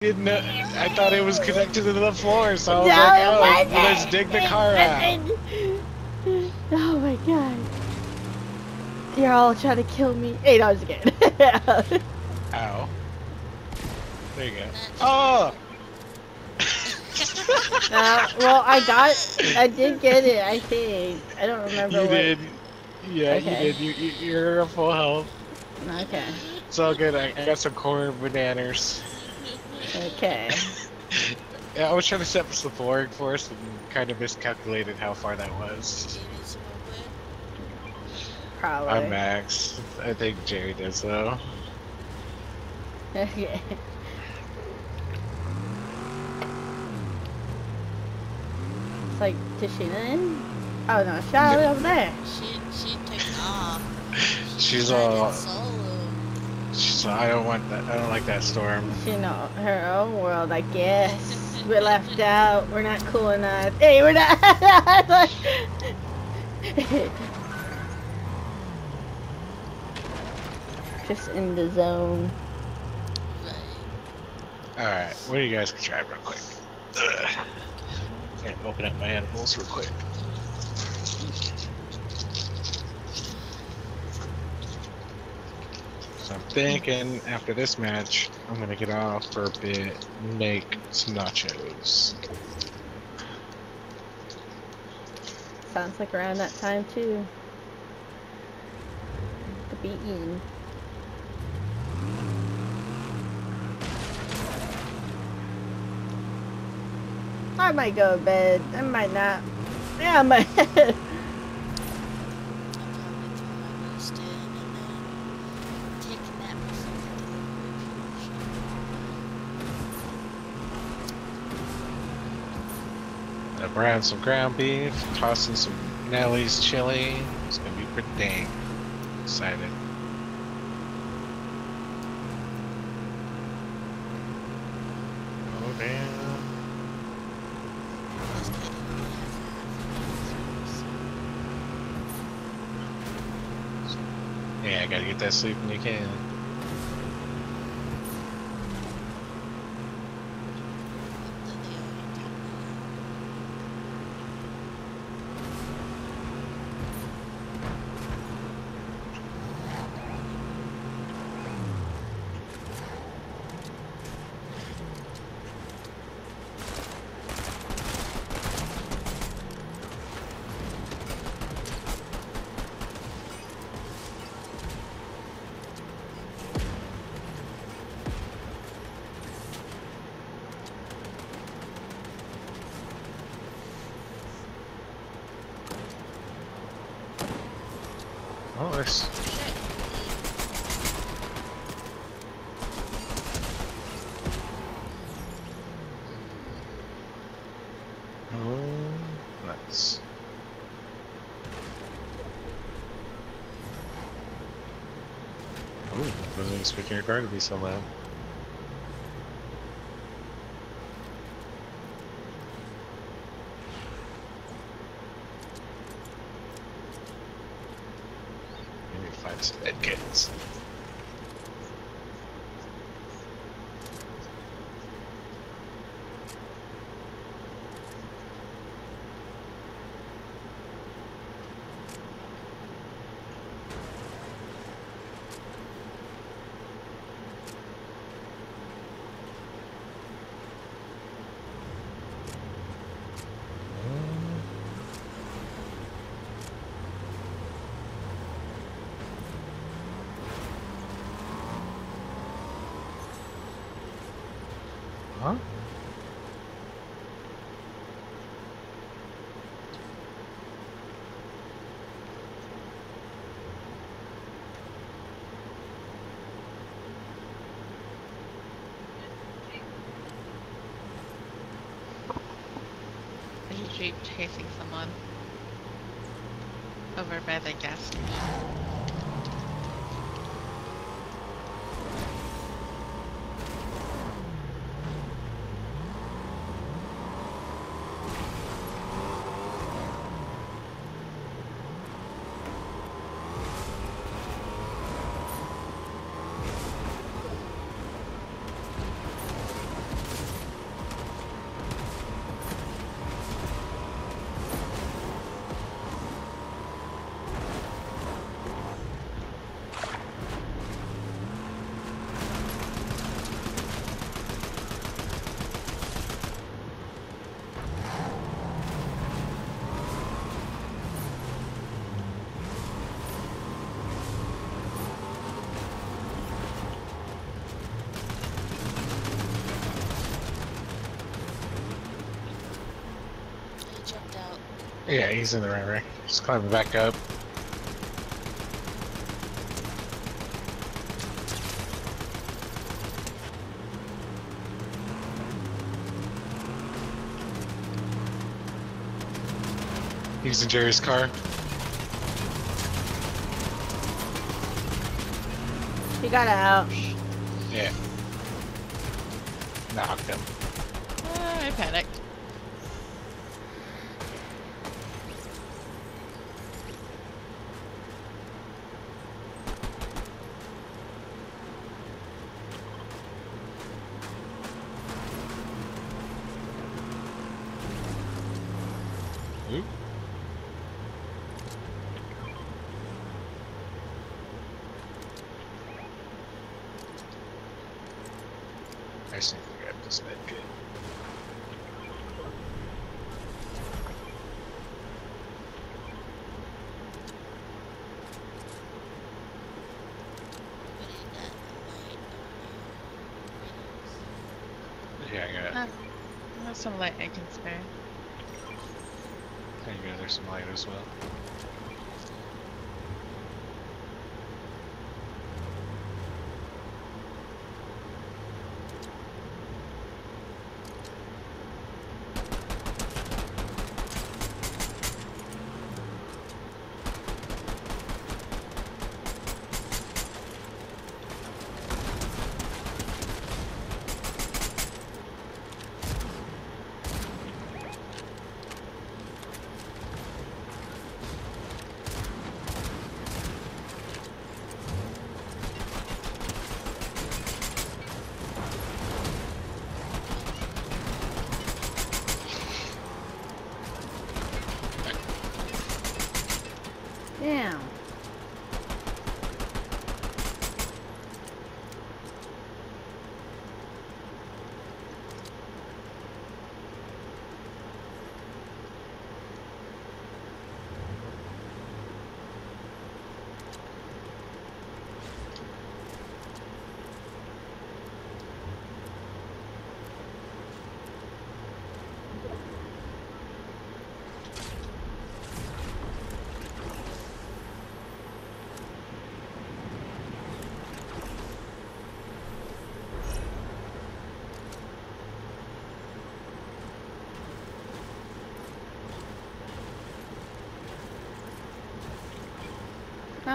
didn't know, I thought it was connected to the floor, so I was No, like, oh, wasn't. let's dig the car out. Oh my god. You're all trying to kill me. Hey, no, I was kidding. Ow. There you go. Oh! uh, well, I got, I did get it, I think. I don't remember You what. did. Yeah, Okay. you did. You, you, you're at full health. Okay. It's all good. I, I got some corn bananas. Okay. Yeah, I was trying to set the flooring for us and kind of miscalculated how far that was. Probably. I'm Max. I think Geri does though. Okay. It's like Tashina in? Oh no, Charlotte over there. She she took off. She's tried it all. She's. I don't want that. I don't like that storm. She know her own world, I guess. We're left out. We're not cool enough. Hey, we're not. Just in the zone. Right. Alright, what do you guys can try real quick? Ugh. Can't open up my animals real quick. So I'm thinking after this match, I'm gonna get off for a bit, make some nachos. Sounds like around that time too. To be eaten. I might go to bed. I might not. Yeah, I might. I'll probably throw my roast in and then take a nap before I I browned some ground beef, tossing some Nellie's chili. It's gonna be pretty dang excited. Oh damn. Yeah, I gotta get that sleep when you can. There's. Oh, nice. Oh, wasn't expecting your car to be so loud. Huh? There's a chasing someone over by the gas station. Yeah, he's in the river. Just climbing back up. He's in Geri's car. He got out. Yeah. Knocked him. Ah, I panicked. Oop. I just need to grab this med kit. Putting that light on Yeah, I got Ah, There's some light I can spare. There you go, there's some light as well. Damn.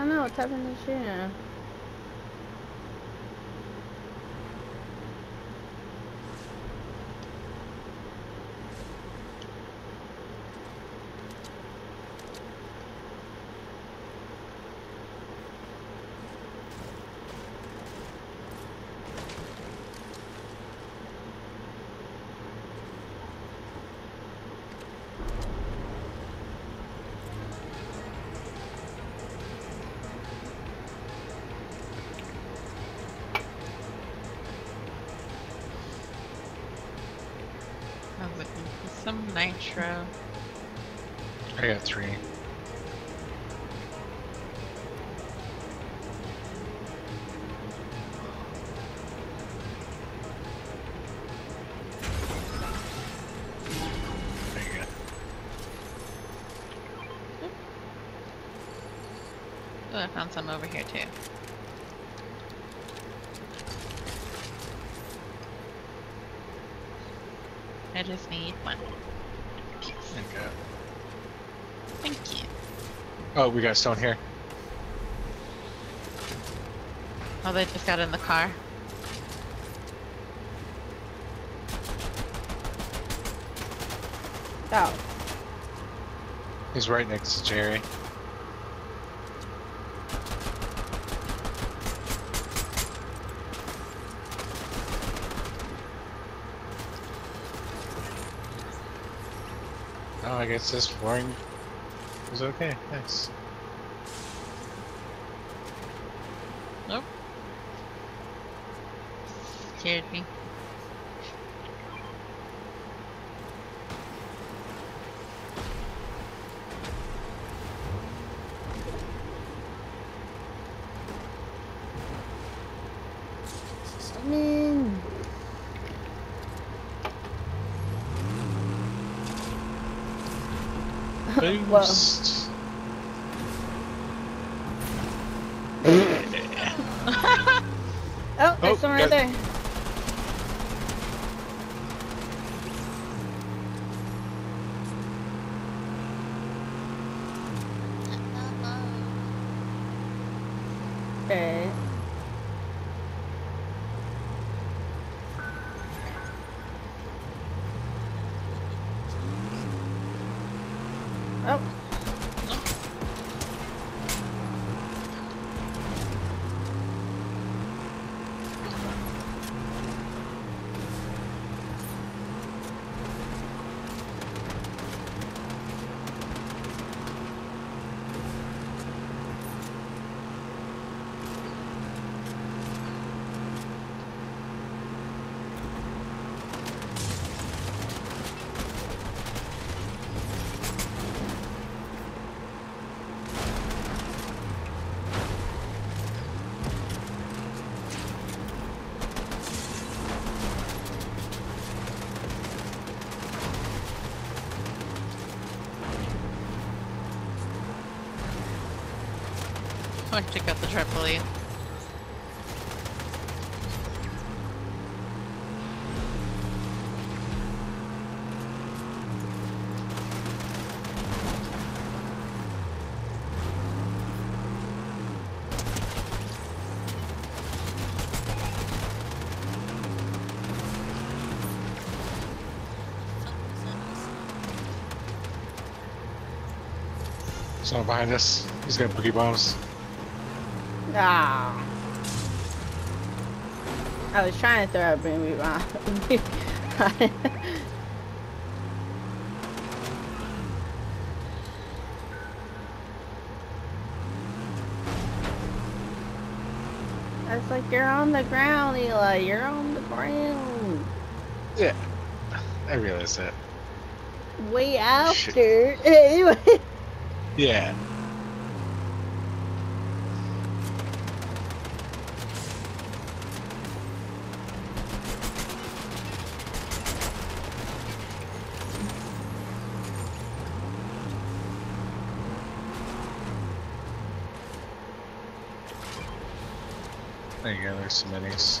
Don't know what's happening to Sheena. I was looking for some nitro. I got three. I just need one. Piece. There you go. Thank you. Oh, we got stone here. Oh, they just got in the car. Oh. He's right next to Geri. Oh, I guess this flooring was okay. Nice. Nope. Scared me. I'm in. Boost. Oh, Oh, there's someone right got- there. Okay. Oh. I took out the trampoline. Someone behind us. He's got boogie bombs. Ah. I was trying to throw a boogie bomb. That's like you're on the ground, Eli. You're on the ground. Yeah. I realize that. Way after. Anyway. Yeah. There you go, there's some minis.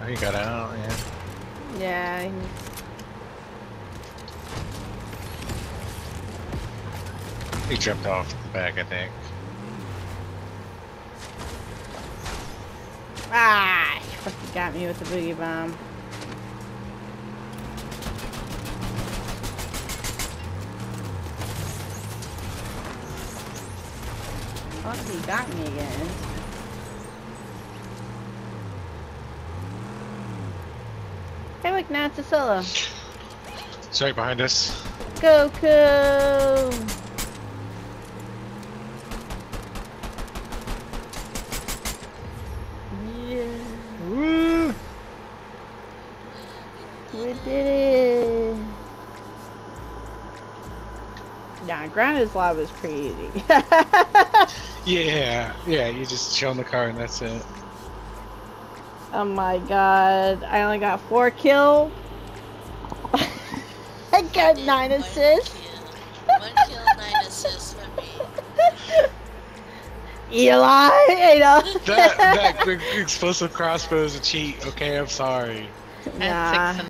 Oh, he got out, yeah. Yeah. He jumped off the back, I think. Ah, you fucking got me with the boogie bomb. Oh, he got me again. Hey, look, it's a solo. It's right behind us. Goku! Yeah, Woo! we did it! Yeah, Grounded Lava was pretty easy. Yeah, yeah, you just chill in the car and that's it. Oh my god, I only got four kills. I got Did nine one assists. kill. One kill, nine assists for me. Eli, you know. That, that explosive crossbow is a cheat, okay? I'm sorry. I nah. six